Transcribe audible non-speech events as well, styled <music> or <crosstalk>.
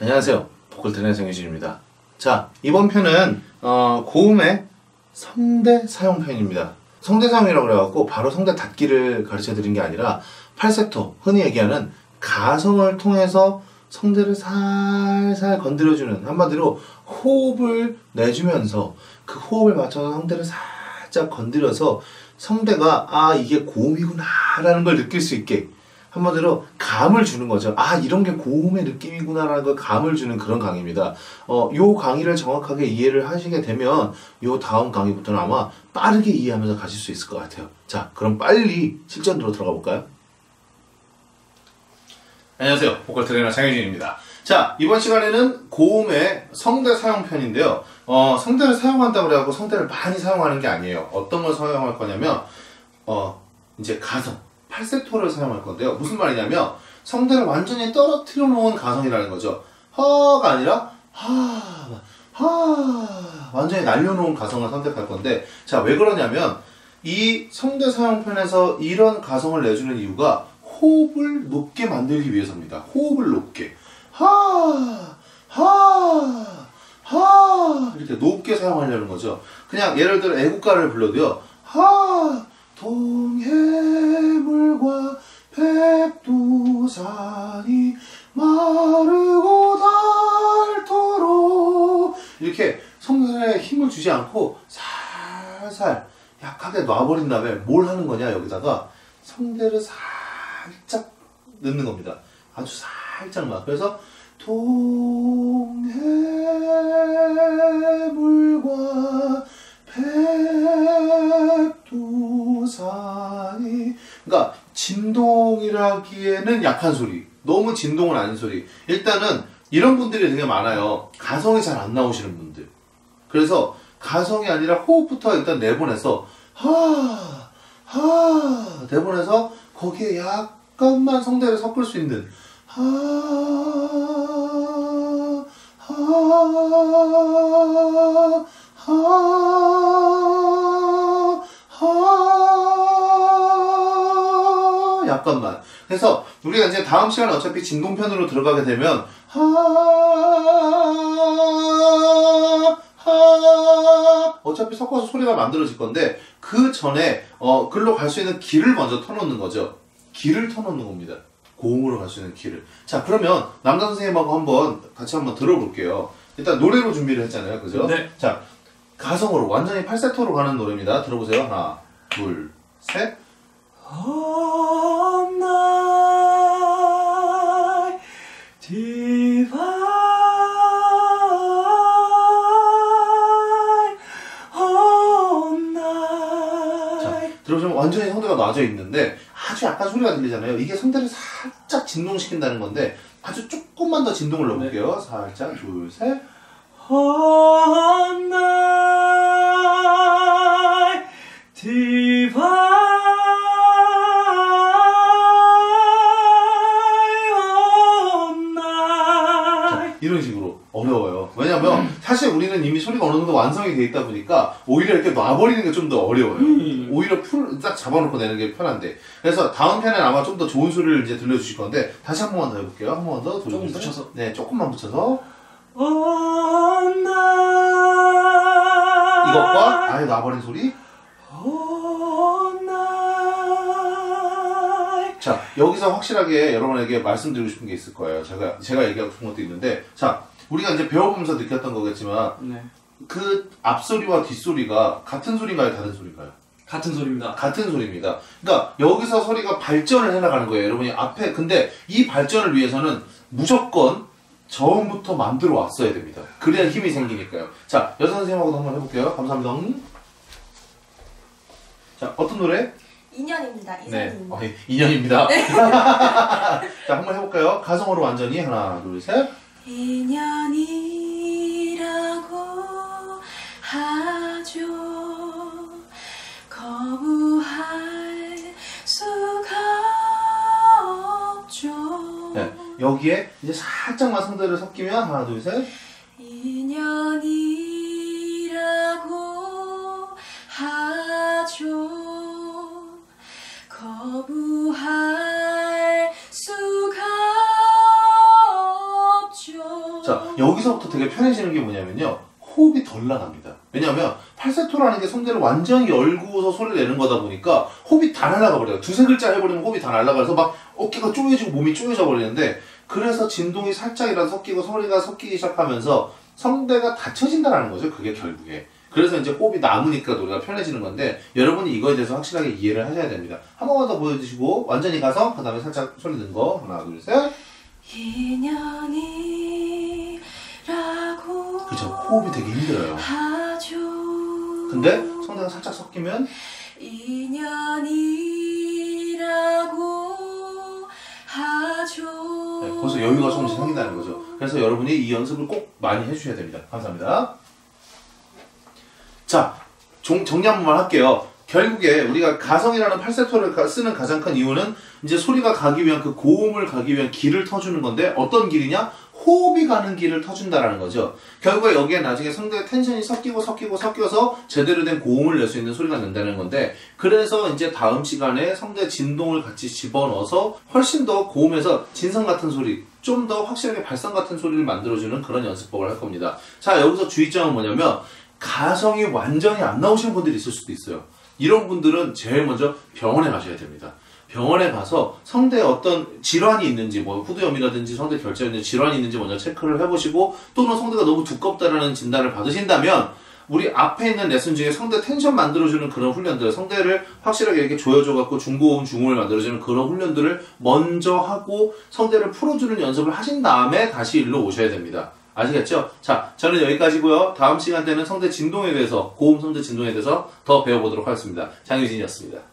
안녕하세요. 보컬트렌 정혜진입니다. 자, 이번 편은 어, 고음의 성대 사용 편입니다. 성대 사용이라고 그래갖고 바로 성대 닫기를 가르쳐 드린 게 아니라 팔세토, 흔히 얘기하는 가성을 통해서 성대를 살살 건드려주는 한마디로 호흡을 내주면서 그 호흡을 맞춰서 성대를 살짝 건드려서 성대가 아 이게 고음이구나 라는 걸 느낄 수 있게 한마디로 감을 주는 거죠. 아 이런 게 고음의 느낌이구나라는 걸 감을 주는 그런 강의입니다. 어, 요 강의를 정확하게 이해를 하시게 되면 요 다음 강의부터는 아마 빠르게 이해하면서 가실 수 있을 것 같아요. 자 그럼 빨리 실전으로 들어가 볼까요? 안녕하세요. 보컬 트레이너 장혜진입니다. 자, 이번 시간에는 고음의 성대 사용 편인데요. 어, 성대를 사용한다고 그래갖고 성대를 많이 사용하는 게 아니에요. 어떤 걸 사용할 거냐면, 어, 이제 가성, 팔세토를 사용할 건데요. 무슨 말이냐면, 성대를 완전히 떨어뜨려 놓은 가성이라는 거죠. 허가 아니라, 하, 하, 완전히 날려놓은 가성을 선택할 건데, 자, 왜 그러냐면, 이 성대 사용편에서 이런 가성을 내주는 이유가 호흡을 높게 만들기 위해서입니다. 호흡을 높게. 하, 하, 하. 이렇게 높게 사용하려는 거죠. 그냥 예를 들어 애국가를 불러도요. 하, 동해물과 백두산이 마르고 닳도록 이렇게 성대에 힘을 주지 않고 살살 약하게 놔버린 다음에 뭘 하는 거냐 여기다가 성대를 살짝 넣는 겁니다. 아주 살짝만. 그래서 동해 진동이라기에는 약한 소리 너무 진동은 아닌 소리. 일단은 이런 분들이 되게 많아요. 가성이 잘 안 나오시는 분들. 그래서 가성이 아니라 호흡부터 일단 내보내서 하, 하 내보내서 거기에 약간만 성대를 섞을 수 있는 하, 하, 하, 약간만. 그래서 우리가 이제 다음 시간에 어차피 진동편으로 들어가게 되면 하, 하, 어차피 섞어서 소리가 만들어질 건데 그 전에 어 글로 갈 수 있는 길을 먼저 터놓는 거죠. 길을 터놓는 겁니다. 고음으로 갈 수 있는 길을. 자, 그러면 남자 선생님하고 한번 같이 한번 들어볼게요. 일단 노래로 준비를 했잖아요. 그죠? 네. 자, 가성으로 완전히 팔세토로 가는 노래입니다. 들어보세요. 하나, 둘, 셋. 완전히 성대가 놔져 있는데 아주 약간 소리가 들리잖아요. 이게 성대를 살짝 진동시킨다는 건데 아주 조금만 더 진동을 넣어볼게요. 살짝, 둘, 셋. All night divine All night 이런 식으로 어려워요. 왜냐면 사실 우리는 이미 소리가 어느 정도 완성이 돼 있다 보니까 오히려 이렇게 놔버리는 게 좀 더 어려워요. 음. 오히려 풀 딱 잡아놓고 내는 게 편한데. 그래서 다음 편엔 아마 좀 더 좋은 소리를 이제 들려주실 건데 다시 한 번만 더 해볼게요. 한 번만 더. 조금. 붙여서. 네, 조금만 붙여서 이것과 아예 놔버린 소리. 자 여기서 확실하게 여러분에게 말씀드리고 싶은 게 있을 거예요. 제가 제가 얘기하고 싶은 것도 있는데 자 우리가 이제 배워보면서 느꼈던 거겠지만 네 그 앞소리와 뒷소리가 같은 소리인가요, 다른 소리인가요? 같은 소리입니다 같은 소리입니다. 그러니까 여기서 소리가 발전을 해나가는 거예요. 여러분이 앞에 근데 이 발전을 위해서는 무조건 저음부터 만들어 왔어야 됩니다. 그래야 힘이 생기니까요. 자 여자 선생님하고도 한번 해볼게요. 감사합니다. 음. 자 어떤 노래? 인연입니다. 네, 이선희입니다. 어, 2년입니다. <laughs> 자 한번 해볼까요? 가성으로 완전히 하나 둘 셋. 인연이라고 하죠. 거부할 수가 없죠. 네, 여기에 이제 살짝만 성대를 섞이면 하나 둘 셋. 인연이라고 하죠. 자, 여기서부터 되게 편해지는 게 뭐냐면요. 호흡이 덜 나갑니다. 왜냐하면 팔세토라는 게 성대를 완전히 열고서 소리를 내는 거다 보니까 호흡이 다 날아가 버려요. 두세 글자 해버리면 호흡이 다 날아가서 막 어깨가 쪼여지고 몸이 쪼여져 버리는데 그래서 진동이 살짝이라도 섞이고 소리가 섞이기 시작하면서 성대가 닫혀진다는 거죠. 그게 결국에. 그래서 이제 호흡이 남으니까 노래가 편해지는 건데 여러분이 이거에 대해서 확실하게 이해를 하셔야 됩니다. 한 번만 더 보여주시고 완전히 가서 그 다음에 살짝 소리 넣는 거 하나 둘 셋. 인연이 그렇죠. 호흡이 되게 힘들어요. 근데 성대가 살짝 섞이면 인연이라고 하죠 네, 벌써 여유가 조금씩 생긴다는 거죠. 그래서 여러분이 이 연습을 꼭 많이 해주셔야 됩니다. 감사합니다. 자, 정, 정리 한 번만 할게요. 결국에 우리가 가성이라는 팔세토를 가- 쓰는 가장 큰 이유는 이제 소리가 가기 위한 그 고음을 가기 위한 길을 터주는 건데 어떤 길이냐? 호흡이 가는 길을 터준다라는 거죠. 결국에 여기에 나중에 성대 텐션이 섞이고 섞이고 섞여서 제대로 된 고음을 낼 수 있는 소리가 난다는 건데 그래서 이제 다음 시간에 성대 진동을 같이 집어넣어서 훨씬 더 고음에서 진성 같은 소리 좀 더 확실하게 발성 같은 소리를 만들어주는 그런 연습법을 할 겁니다. 자 여기서 주의점은 뭐냐면 가성이 완전히 안 나오시는 분들이 있을 수도 있어요. 이런 분들은 제일 먼저 병원에 가셔야 됩니다. 병원에 가서 성대에 어떤 질환이 있는지, 뭐 후두염이라든지 성대 결절인지 질환이 있는지 먼저 체크를 해보시고 또는 성대가 너무 두껍다라는 진단을 받으신다면 우리 앞에 있는 레슨 중에 성대 텐션 만들어주는 그런 훈련들, 성대를 확실하게 이렇게 조여줘갖고 중고음, 중음을 만들어주는 그런 훈련들을 먼저 하고 성대를 풀어주는 연습을 하신 다음에 다시 일로 오셔야 됩니다. 아시겠죠? 자, 저는 여기까지고요. 다음 시간 때는 성대 진동에 대해서, 고음 성대 진동에 대해서 더 배워보도록 하겠습니다. 장유진이었습니다.